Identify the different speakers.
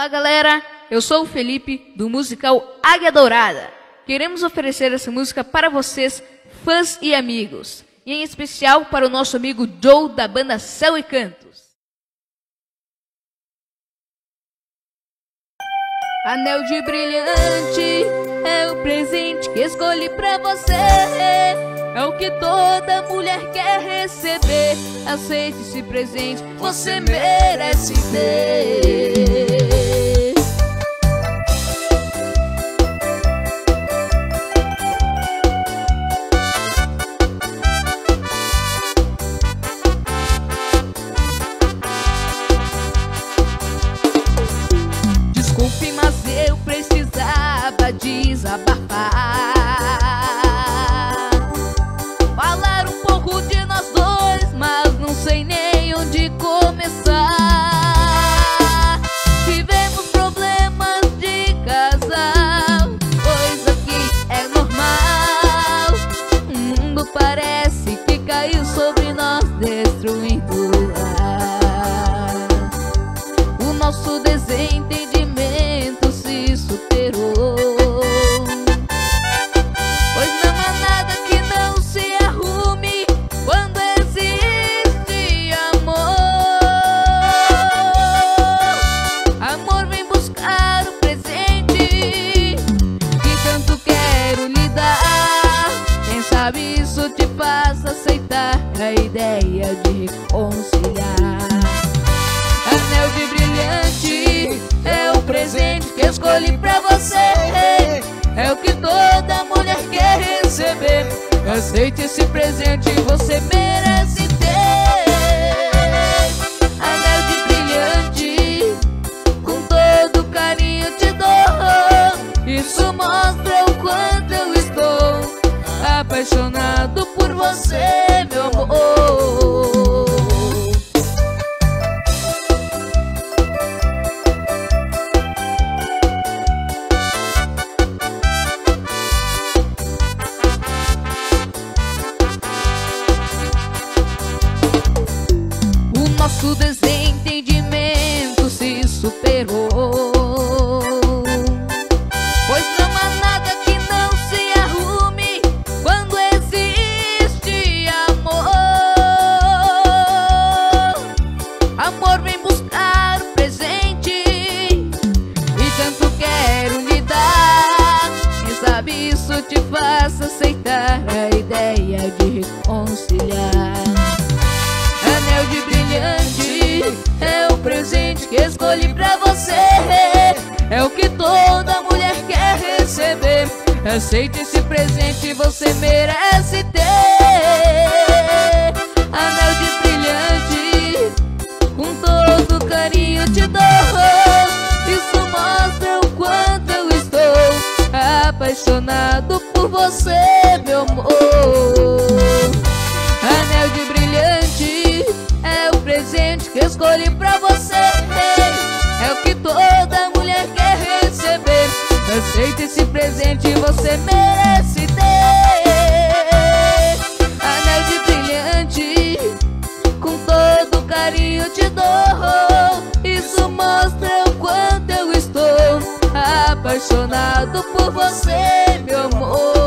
Speaker 1: Olá, galera. Eu sou o Felipe do musical Águia Dourada. Queremos oferecer essa música para vocês, fãs e amigos, e em especial para o nosso amigo Joe da banda Céu e Cantos. Anel de brilhante é o presente que escolhi pra você. É o que toda mulher quer receber. Aceite esse presente, você merece ter. Ideia de. Anel de brilhante é o presente que escolhi pra você. É o que toda mulher quer receber. Aceite esse presente, você merece apaixonado por você, meu amor. O nosso desentendimento se superou. Ideia de reconciliar. Anel de brilhante é o presente que escolhi pra você. É o que toda mulher quer receber. Aceite esse presente, você merece ter. Anel de brilhante, com todo carinho te dou. Isso mostra o quanto eu estou apaixonado por você, apaixonado por você, meu amor.